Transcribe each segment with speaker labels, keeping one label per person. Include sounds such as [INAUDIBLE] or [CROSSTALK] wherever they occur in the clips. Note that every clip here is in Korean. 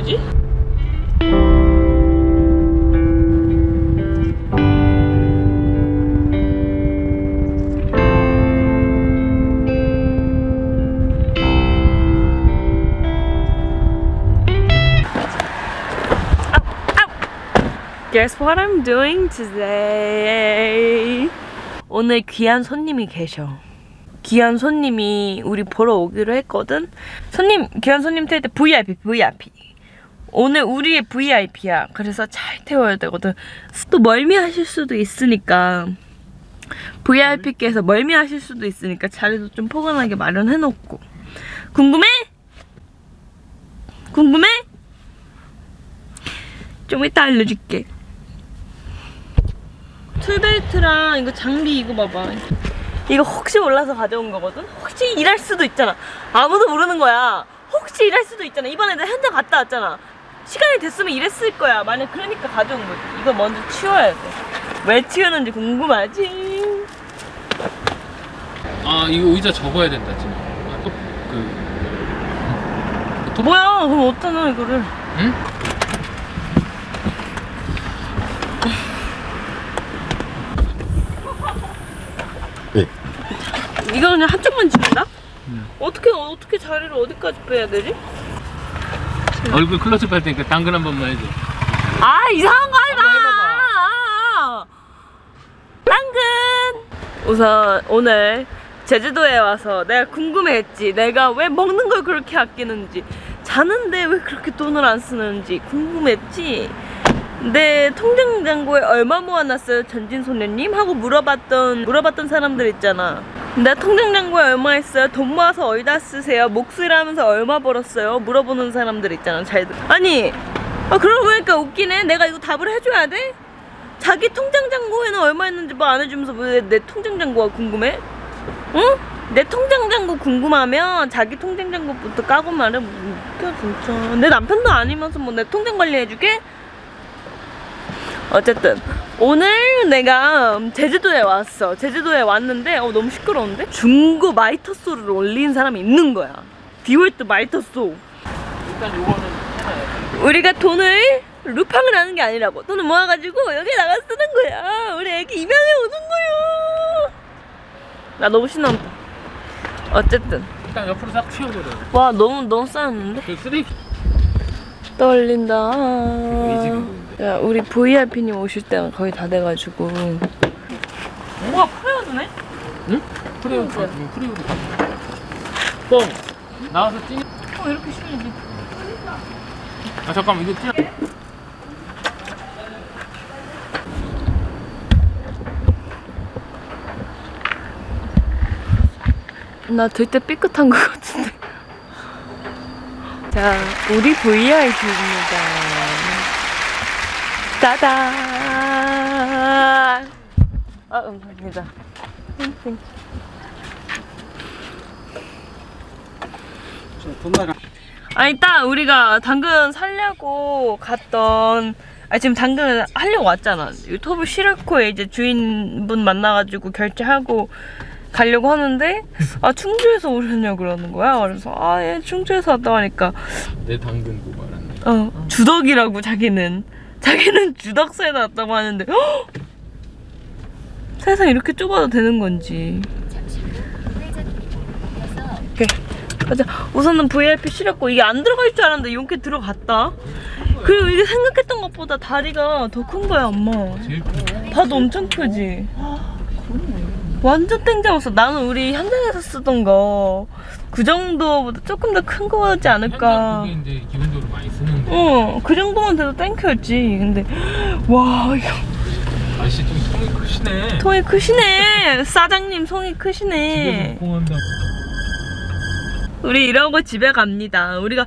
Speaker 1: 안 되지? Guess what I'm doing today? 오늘 귀한 손님이 계셔. 귀한 손님이 우리 보러 오기로 했거든? 손님, 귀한 손님 태울 때 VIP, VIP. 오늘 우리의 VIP야. 그래서 잘 태워야 되거든. 또 멀미하실 수도 있으니까. VIP께서 멀미하실 수도 있으니까 자리도 좀 포근하게 마련해놓고. 궁금해? 궁금해? 좀 이따 알려줄게. 툴벨트랑 이거 장비 이거 봐봐. 이거 혹시 몰라서 가져온 거거든? 혹시 일할 수도 있잖아. 아무도 모르는 거야. 혹시 일할 수도 있잖아. 이번에 내가 현장 갔다 왔잖아. 시간이 됐으면 일했을 거야. 만약 그러니까 가져온 거지. 이거 먼저 치워야 돼. 왜 치우는지 궁금하지?
Speaker 2: 아 이거 의자 접어야 된다 지금. 아, 또 그.
Speaker 1: 뭐야? 그럼 어쩌나 이거를?
Speaker 2: 응?
Speaker 3: 네.
Speaker 1: 이거 그냥 한쪽만 집는다? 어떻게 어떻게 자리를 어디까지 빼야 되지?
Speaker 2: 얼굴 클로즈업 할 테니까 당근 한 번만 해줘.
Speaker 1: 아 이상한 거 하지
Speaker 2: 한번
Speaker 1: 마. 당근. 우선 오늘 제주도에 와서 내가 궁금해했지. 내가 왜 먹는 걸 그렇게 아끼는지, 자는데 왜 그렇게 돈을 안 쓰는지 궁금했지. 내 통장 잔고에 얼마 모아놨어요, 전진 소녀님? 하고 물어봤던 물어봤던 사람들 있잖아. 내 통장 잔고에 얼마 있어요? 돈 모아서 어디다 쓰세요? 목수일 하면서 얼마 벌었어요? 물어보는 사람들 있잖아. 잘 들- 아니, 아 그러고 보니까 웃기네. 내가 이거 답을 해줘야 돼? 자기 통장 잔고에는 얼마 있는지 뭐 안 해주면서 왜 내 통장 잔고가 궁금해? 응? 내 통장 잔고 궁금하면 자기 통장 잔고부터 까고 말해. 뭐 웃겨 진짜. 내 남편도 아니면서 뭐 내 통장 관리해주게? 어쨌든 오늘 내가 제주도에 왔어. 제주도에 왔는데 어 너무 시끄러운데? 중고 마이터소를 올린 사람이 있는 거야. 디월트 마이터소.
Speaker 2: 일단 요거는 해놔야
Speaker 1: 우리가 돈을 루팡을 하는 게 아니라고 돈을 모아가지고 여기다가 쓰는 거야 우리 애기 입양해 오는 거야 나 너무 신난다 어쨌든
Speaker 2: 일단 옆으로 싹 치워버려.
Speaker 1: 와 너무 너무 쌓였는데
Speaker 2: 그 쓰레기.
Speaker 1: 떨린다
Speaker 2: 지금
Speaker 1: 야 우리 VIP님 오실 때가 거의 다 돼가지고 우와 프레어드네?
Speaker 2: 응? 응, 프레우드. 뻥. 나와서 찐.
Speaker 1: 어 이렇게 쉬워야지
Speaker 2: 아 잠깐만 이거 찐.
Speaker 1: 나될때 삐끗한 것 같은데 자 우리 VIP입니다 따단 아 감사합니다.
Speaker 3: 돈 나가.
Speaker 1: 아니 딱 우리가 당근 살려고 갔던 아 지금 당근 하려고 왔잖아 유튜브 실을코에 이제 주인분 만나가지고 결제하고 가려고 하는데 아 충주에서 오셨냐 그러는 거야 그래서 아예 충주에서 왔다고 하니까
Speaker 2: 내 당근 알았네.
Speaker 1: 어 주덕이라고 자기는 자기는 주덕소에 나왔다고 하는데 헉! 세상 이렇게 좁아도 되는 건지. 오케이 가자. 우선은 VIP 실었고 이게 안 들어갈 줄 알았는데 용케 들어갔다. 그리고 이게 생각했던 것보다 다리가 더 큰 거야 엄마. 봐도 엄청 크지 완전 땡 잡았어 나는 우리 현장에서 쓰던 거 그 정도보다 조금 더 큰 거지 않을까
Speaker 2: 그게 이제 기본적으로 많이 쓰는데.
Speaker 1: 어, 그 정도만 돼도 땡큐였지. 근데, 와, 이거,
Speaker 2: 아씨 좀 손이 크시네.
Speaker 1: 통이 크시네. 사장님
Speaker 2: 집에서
Speaker 1: 크시네. 우리 이러고 집에 갑니다. 우리가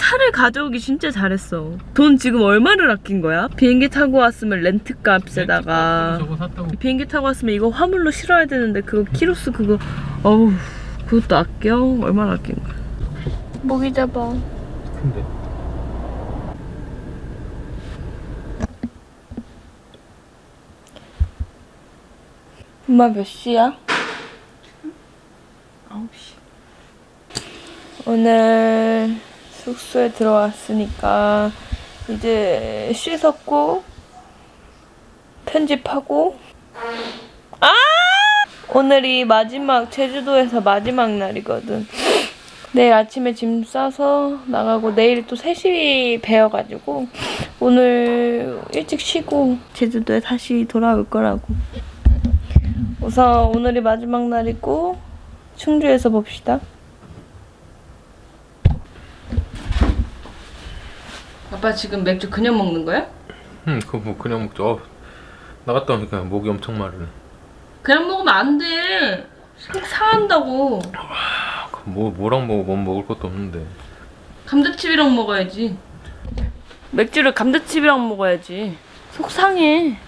Speaker 1: 차를 가져오기 진짜 잘했어. 돈 지금 얼마를 아낀 거야? 비행기 타고 왔으면 렌트 값에다가.
Speaker 2: 저거 샀다고.
Speaker 1: 비행기 타고 왔으면 이거 화물로 실어야 되는데 그거 키로수 그거 어우 그것도 아껴? 얼마나 아낀 거야? 목이 잡아.
Speaker 2: 근데.
Speaker 1: 엄마 몇 시야? 9시. 오늘 숙소에 들어왔으니까 이제 씻었고 편집하고 아 오늘이 마지막 제주도에서 마지막 날이거든. 내일 아침에 짐 싸서 나가고 내일 또 3시 배워가지고 오늘 일찍 쉬고 제주도에 다시 돌아올 거라고. 우선 오늘이 마지막 날이고 충주에서 봅시다. 아빠 지금 맥주 그냥 먹는 거야?
Speaker 2: 응 그거 뭐 그냥 먹자 어, 나갔다 오니까 목이 엄청 마르네
Speaker 1: 그냥 먹으면 안 돼. 속 상한다고.
Speaker 2: 아, 그 뭐, 뭐랑 먹어 뭐 먹을 것도 없는데
Speaker 1: 감자칩이랑 먹어야지. 맥주를 감자칩이랑 먹어야지. 속 상해.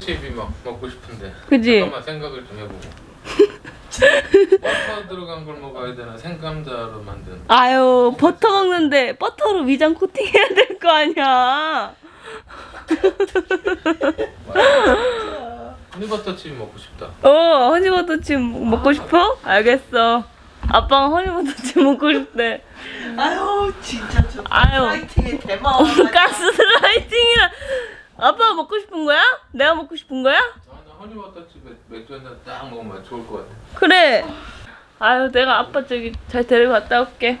Speaker 2: 칩이 막 먹고 싶은데
Speaker 1: 그지?
Speaker 2: 잠깐만 생각을 좀 해보고 [LAUGHS] 들어간 걸 먹어야 되나 생감자로 만든
Speaker 1: 아유 버터 먹는데 버터로 위장 코팅해야 될 거 아니야.
Speaker 2: 허니버터 칩 먹고 싶다
Speaker 1: 어 허니버터칩 먹고 싶어? 알겠어. 아빠가 허니버터칩 먹고 싶대.
Speaker 4: 아유 진짜 저
Speaker 1: 아유.
Speaker 4: 파이팅의 대마
Speaker 1: 어, 가스라이팅이라. 아빠가 먹고 싶은 거야? 네가 먹고 싶은 거야?
Speaker 2: 아, 나 허니버터 칩에 맥주 한잔 딱 먹으면 좋을 것 같아
Speaker 1: 그래. 아유 내가 아빠 저기 잘 데리고 갔다 올게.